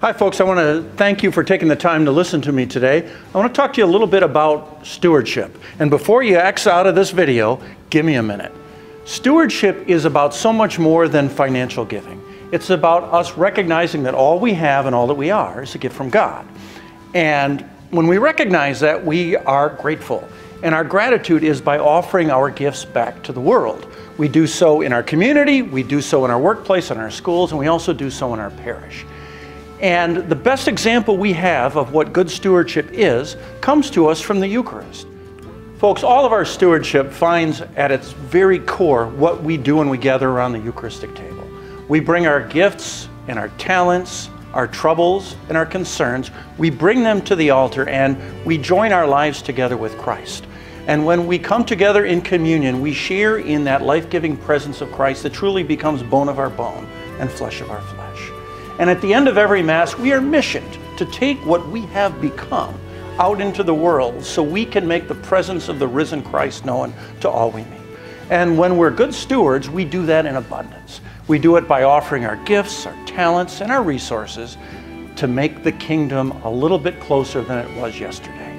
Hi, folks. I want to thank you for taking the time to listen to me today. I want to talk to you a little bit about stewardship. And before you X out of this video, give me a minute. Stewardship is about so much more than financial giving. It's about us recognizing that all we have and all that we are is a gift from God. And when we recognize that, we are grateful. And our gratitude is by offering our gifts back to the world. We do so in our community, we do so in our workplace, in our schools, and we also do so in our parish. And the best example we have of what good stewardship is comes to us from the Eucharist. Folks, all of our stewardship finds at its very core what we do when we gather around the Eucharistic table. We bring our gifts and our talents, our troubles and our concerns, we bring them to the altar and we join our lives together with Christ. And when we come together in communion, we share in that life giving presence of Christ that truly becomes bone of our bone and flesh of our flesh. And at the end of every Mass, we are missioned to take what we have become out into the world so we can make the presence of the risen Christ known to all we meet. And when we're good stewards, we do that in abundance. We do it by offering our gifts, our talents, and our resources to make the kingdom a little bit closer than it was yesterday.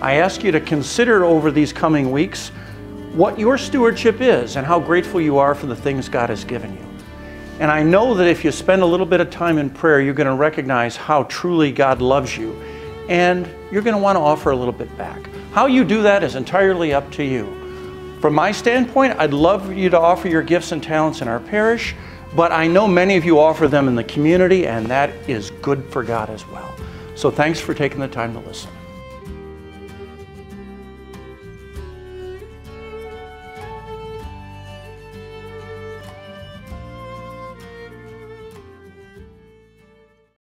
I ask you to consider over these coming weeks what your stewardship is and how grateful you are for the things God has given you. And I know that if you spend a little bit of time in prayer, you're going to recognize how truly God loves you. And you're going to want to offer a little bit back. How you do that is entirely up to you. From my standpoint, I'd love you to offer your gifts and talents in our parish, but I know many of you offer them in the community, and that is good for God as well. So thanks for taking the time to listen.